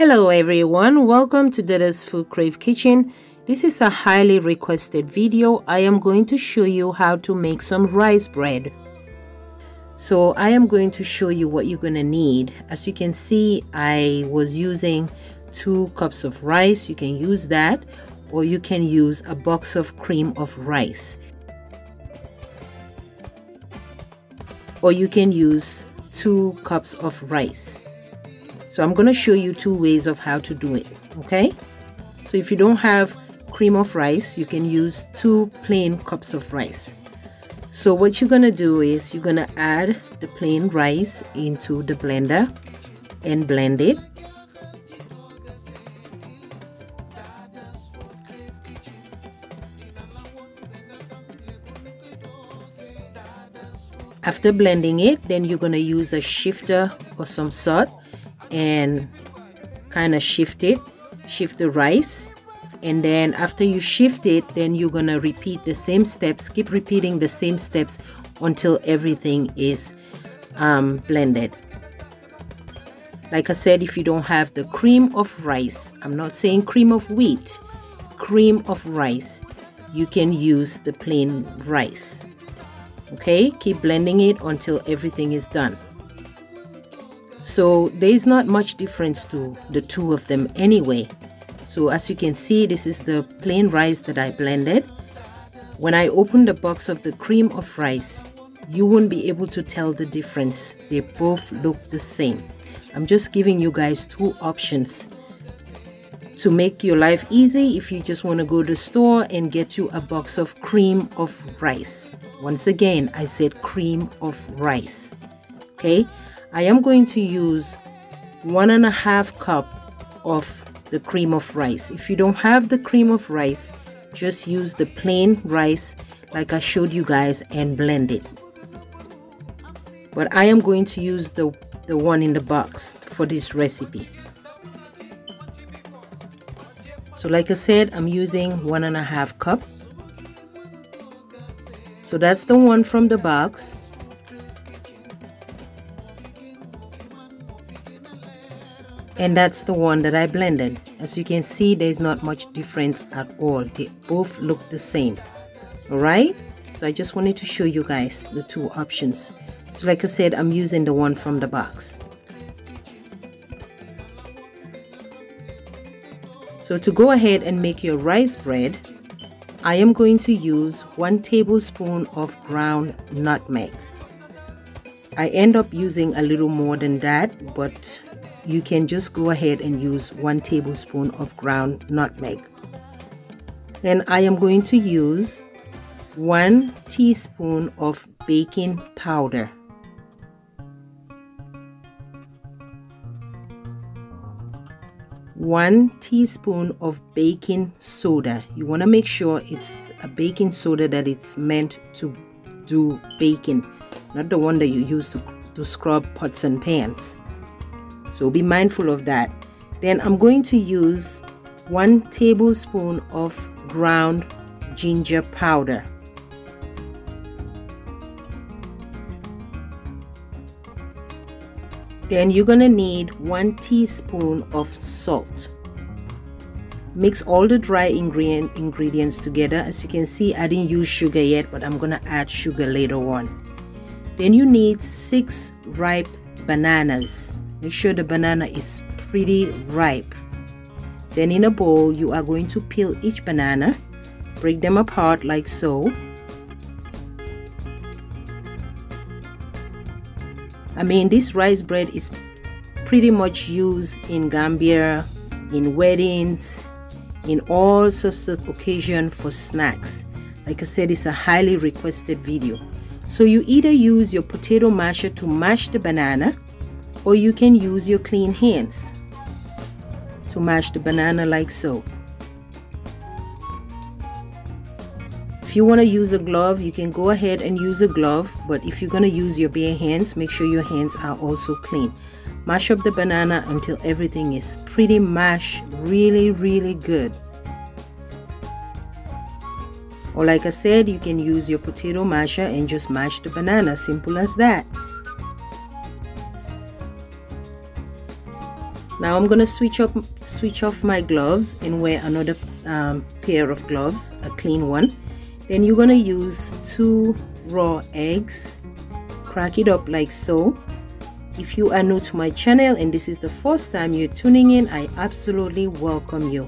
Hello everyone, welcome to Dada's FoodCrave Kitchen. This is a highly requested video. I am going to show you how to make some rice bread. So I am going to show you what you're going to need. As you can see, I was using two cups of rice. You can use that or you can use a box of cream of rice. Or you can use two cups of rice. So I'm going to show you two ways of how to do it. Okay. So if you don't have cream of rice, you can use two plain cups of rice. So what you're going to do is you're going to add the plain rice into the blender and blend it. After blending it, then you're going to use a shifter or some salt and kind of shift it shift the rice. And then after you shift it then you're gonna repeat the same steps. Keep repeating the same steps until everything is um, blended. Like I said if you don't have the cream of rice I'm not saying cream of wheat cream of rice you can use the plain rice. Okay? Keep blending it until everything is done so there is not much difference to the two of them anyway. So as you can see this is the plain rice that I blended. When I open the box of the cream of rice you won't be able to tell the difference. They both look the same. I'm just giving you guys two options to make your life easy if you just want to go to the store and get you a box of cream of rice. Once again I said cream of rice okay I am going to use one and a half cup of the cream of rice. If you don't have the cream of rice, just use the plain rice like I showed you guys and blend it. But I am going to use the, the one in the box for this recipe. So like I said, I'm using one and a half cup. So that's the one from the box. And that's the one that I blended. As you can see there's not much difference at all. They both look the same. All right? So I just wanted to show you guys the two options. So like I said I'm using the one from the box. So to go ahead and make your rice bread I am going to use one tablespoon of ground nutmeg. I end up using a little more than that but you can just go ahead and use one tablespoon of ground nutmeg. Then I am going to use one teaspoon of baking powder. One teaspoon of baking soda. You want to make sure it's a baking soda that it's meant to do baking, not the one that you use to, to scrub pots and pans so be mindful of that. Then I'm going to use one tablespoon of ground ginger powder. Then you're gonna need one teaspoon of salt. Mix all the dry ingredient ingredients together. As you can see I didn't use sugar yet but I'm gonna add sugar later on. Then you need six ripe bananas Make sure the banana is pretty ripe. Then in a bowl, you are going to peel each banana, break them apart like so. I mean, this rice bread is pretty much used in Gambia, in weddings, in all sorts of occasion for snacks. Like I said, it's a highly requested video. So you either use your potato masher to mash the banana or you can use your clean hands to mash the banana like so. If you want to use a glove, you can go ahead and use a glove, but if you're going to use your bare hands, make sure your hands are also clean. Mash up the banana until everything is pretty mashed, really, really good. Or like I said, you can use your potato masher and just mash the banana, simple as that. Now I'm gonna switch up switch off my gloves and wear another um, pair of gloves a clean one. Then you're gonna use two raw eggs. Crack it up like so. If you are new to my channel and this is the first time you're tuning in I absolutely welcome you.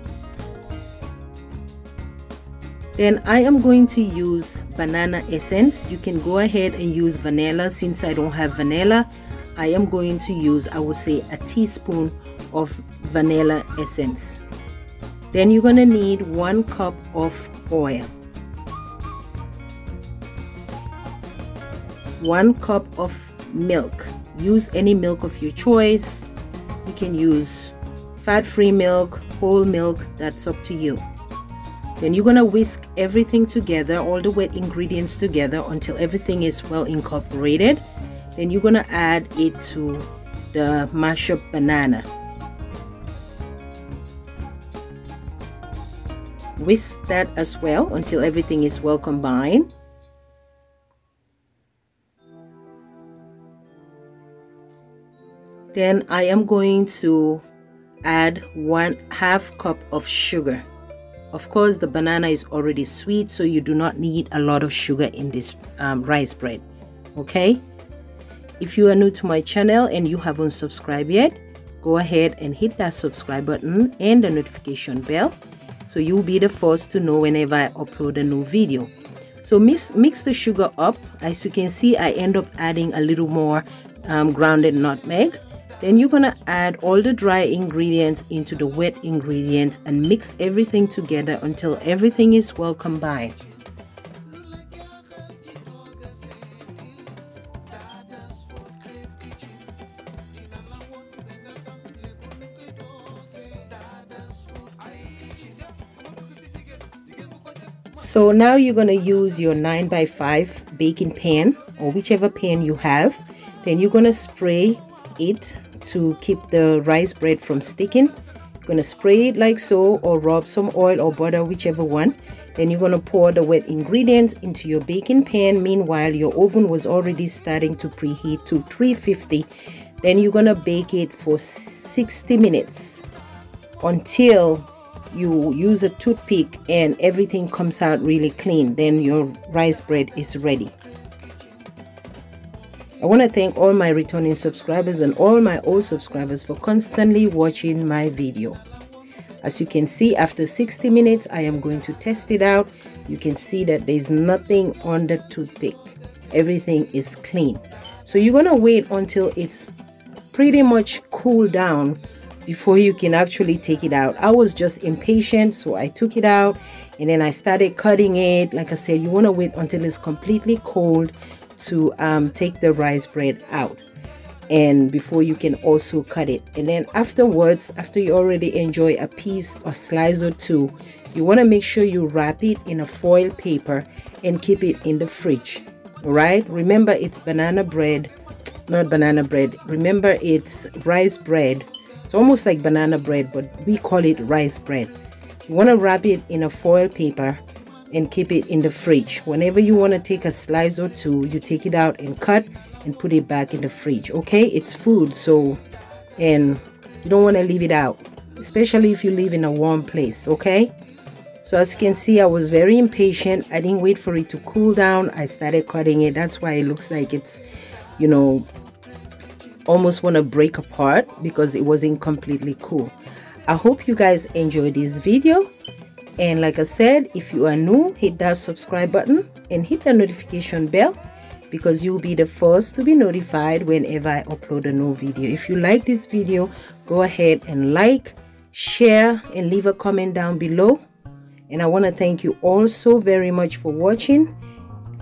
Then I am going to use banana essence. You can go ahead and use vanilla. Since I don't have vanilla I am going to use I would say a teaspoon of vanilla essence. Then you're going to need one cup of oil. One cup of milk. Use any milk of your choice. You can use fat-free milk whole milk that's up to you. Then you're going to whisk everything together all the wet ingredients together until everything is well incorporated. Then you're going to add it to the mashed up banana whisk that as well until everything is well combined. Then I am going to add one half cup of sugar. Of course the banana is already sweet so you do not need a lot of sugar in this um, rice bread okay? If you are new to my channel and you haven't subscribed yet go ahead and hit that subscribe button and the notification bell so you'll be the first to know whenever I upload a new video. So mix mix the sugar up. As you can see I end up adding a little more um, grounded nutmeg. Then you're to add all the dry ingredients into the wet ingredients and mix everything together until everything is well combined. So now you're going to use your 9 by 5 baking pan or whichever pan you have. Then you're going to spray it to keep the rice bread from sticking. You're gonna spray it like so or rub some oil or butter whichever one. Then you're gonna pour the wet ingredients into your baking pan. Meanwhile your oven was already starting to preheat to 350 then you're gonna bake it for 60 minutes until you use a toothpick and everything comes out really clean then your rice bread is ready I want to thank all my returning subscribers and all my old subscribers for constantly watching my video. As you can see, after 60 minutes, I am going to test it out. You can see that there's nothing on the toothpick. Everything is clean. So you're going to wait until it's pretty much cooled down before you can actually take it out. I was just impatient, so I took it out and then I started cutting it. Like I said, you want to wait until it's completely cold to um, take the rice bread out and before you can also cut it. And then afterwards after you already enjoy a piece or slice or two you want to make sure you wrap it in a foil paper and keep it in the fridge. All right? Remember it's banana bread not banana bread. Remember it's rice bread it's almost like banana bread but we call it rice bread you want to wrap it in a foil paper and keep it in the fridge. Whenever you want to take a slice or two, you take it out and cut and put it back in the fridge. Okay, it's food, so and you don't want to leave it out, especially if you live in a warm place. Okay, so as you can see, I was very impatient. I didn't wait for it to cool down. I started cutting it. That's why it looks like it's, you know, almost want to break apart because it wasn't completely cool. I hope you guys enjoyed this video. And like i said if you are new hit that subscribe button and hit the notification bell because you'll be the first to be notified whenever i upload a new video. If you like this video go ahead and like share and leave a comment down below. And i want to thank you all so very much for watching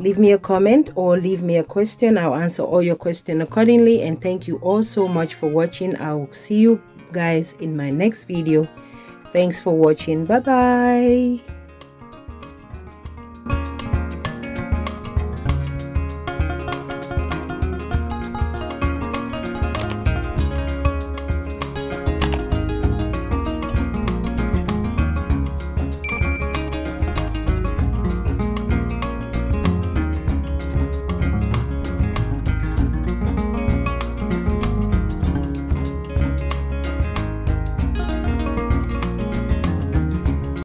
leave me a comment or leave me a question i'll answer all your questions accordingly and thank you all so much for watching i'll see you guys in my next video Thanks for watching. Bye bye.